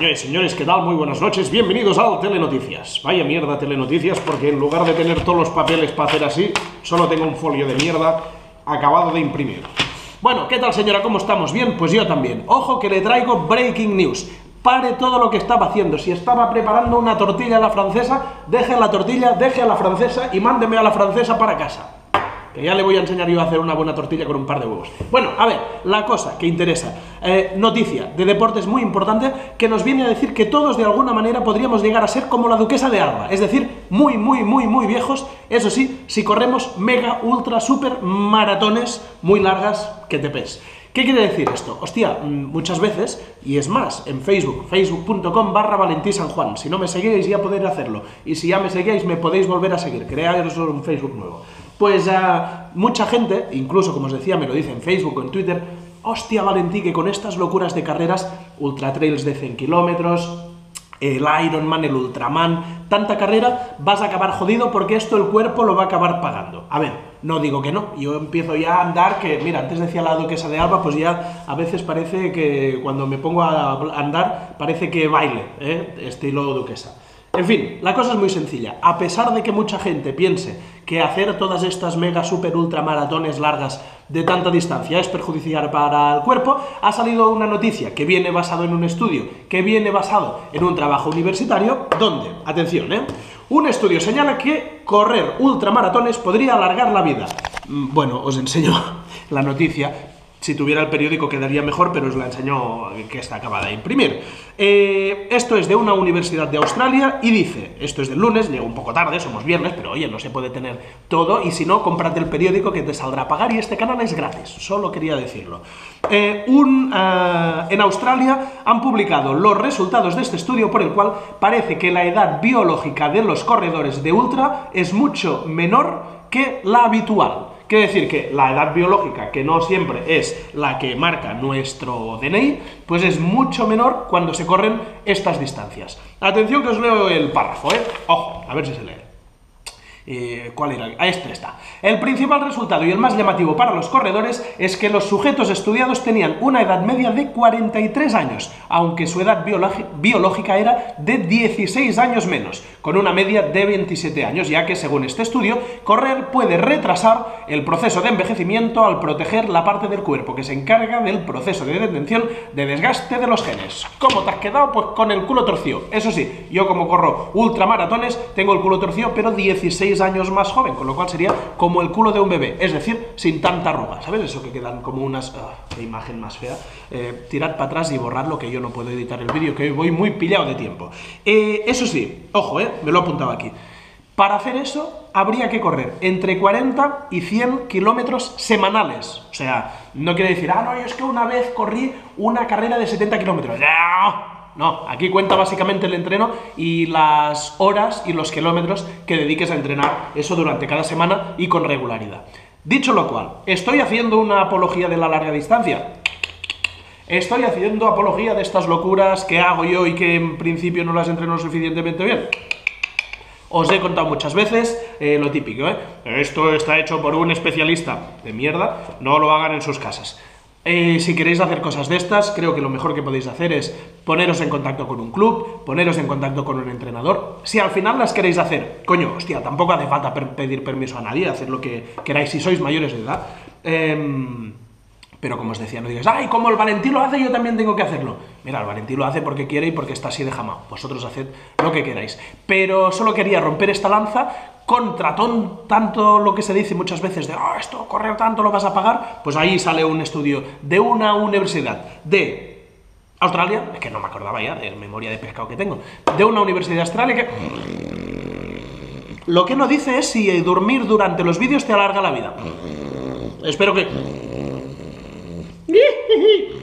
Señores, señores, ¿qué tal? Muy buenas noches, bienvenidos al Telenoticias. Vaya mierda Telenoticias, porque en lugar de tener todos los papeles para hacer así, solo tengo un folio de mierda acabado de imprimir. Bueno, ¿qué tal señora? ¿Cómo estamos? Bien, pues yo también. Ojo que le traigo breaking news. Pare todo lo que estaba haciendo. Si estaba preparando una tortilla a la francesa, deje la tortilla, deje a la francesa y mándeme a la francesa para casa que ya le voy a enseñar yo a hacer una buena tortilla con un par de huevos. Bueno, a ver, la cosa que interesa. Eh, noticia de deportes muy importante que nos viene a decir que todos de alguna manera podríamos llegar a ser como la duquesa de Alba, es decir, muy, muy, muy, muy viejos, eso sí, si corremos mega, ultra, super maratones muy largas que te pes. ¿Qué quiere decir esto? Hostia, mm, muchas veces, y es más, en Facebook, facebook.com barra Valentí San Juan. Si no me seguíais ya podéis hacerlo. Y si ya me seguíais me podéis volver a seguir. Crearos un Facebook nuevo. Pues uh, mucha gente, incluso como os decía, me lo dice en Facebook o en Twitter, hostia Valentí, que con estas locuras de carreras, ultra trails de 100 kilómetros, el Ironman, el Ultraman, tanta carrera, vas a acabar jodido porque esto el cuerpo lo va a acabar pagando. A ver, no digo que no, yo empiezo ya a andar, que mira, antes decía la duquesa de Alba, pues ya a veces parece que cuando me pongo a andar, parece que baile, ¿eh? estilo duquesa. En fin, la cosa es muy sencilla. A pesar de que mucha gente piense que hacer todas estas mega, super, ultra maratones largas de tanta distancia es perjudicial para el cuerpo, ha salido una noticia que viene basado en un estudio, que viene basado en un trabajo universitario, donde, atención, ¿eh? un estudio señala que correr ultramaratones podría alargar la vida. Mm, bueno, os enseño la noticia, si tuviera el periódico quedaría mejor, pero os la enseño que está acabada de imprimir. Eh, esto es de una universidad de Australia y dice, esto es del lunes, llega un poco tarde, somos viernes, pero oye, no se puede tener todo y si no, cómprate el periódico que te saldrá a pagar y este canal es gratis, solo quería decirlo. Eh, eh, en Australia han publicado los resultados de este estudio por el cual parece que la edad biológica de los corredores de ultra es mucho menor que la habitual. Quiere decir que la edad biológica, que no siempre es la que marca nuestro DNI, pues es mucho menor cuando se corren estas distancias. Atención que os leo el párrafo, ¿eh? Ojo, a ver si se lee. Eh, ¿Cuál era? A este está. El principal resultado y el más llamativo para los corredores es que los sujetos estudiados tenían una edad media de 43 años, aunque su edad biológica era de 16 años menos, con una media de 27 años, ya que según este estudio, correr puede retrasar el proceso de envejecimiento al proteger la parte del cuerpo que se encarga del proceso de detención de desgaste de los genes. ¿Cómo te has quedado? Pues con el culo torcido. Eso sí, yo como corro ultramaratones, tengo el culo torcido, pero 16 años más joven, con lo cual sería como el culo de un bebé, es decir, sin tanta arruga, ¿sabes? Eso que quedan como unas... Ah, qué imagen más fea. Eh, tirad para atrás y borradlo, que yo no puedo editar el vídeo, que voy muy pillado de tiempo. Eh, eso sí, ojo, eh, me lo he apuntado aquí. Para hacer eso habría que correr entre 40 y 100 kilómetros semanales. O sea, no quiere decir, ah, no, yo es que una vez corrí una carrera de 70 kilómetros. ¡No! No, aquí cuenta básicamente el entreno y las horas y los kilómetros que dediques a entrenar eso durante cada semana y con regularidad. Dicho lo cual, ¿estoy haciendo una apología de la larga distancia? ¿Estoy haciendo apología de estas locuras que hago yo y que en principio no las entreno suficientemente bien? Os he contado muchas veces eh, lo típico, ¿eh? Esto está hecho por un especialista de mierda, no lo hagan en sus casas. Eh, si queréis hacer cosas de estas, creo que lo mejor que podéis hacer es poneros en contacto con un club, poneros en contacto con un entrenador. Si al final las queréis hacer, coño, hostia, tampoco hace falta pedir permiso a nadie, hacer lo que queráis si sois mayores de edad. Em, pero como os decía, no digáis, ay, como el Valentín lo hace, yo también tengo que hacerlo. Mira, el Valentín lo hace porque quiere y porque está así de jamás. Vosotros haced lo que queráis. Pero solo quería romper esta lanza contra tanto lo que se dice muchas veces de oh, esto, correr tanto lo vas a pagar, pues ahí sale un estudio de una universidad de Australia, es que no me acordaba ya de memoria de pescado que tengo, de una universidad Australia que... Lo que no dice es si dormir durante los vídeos te alarga la vida. Espero que... hee hee.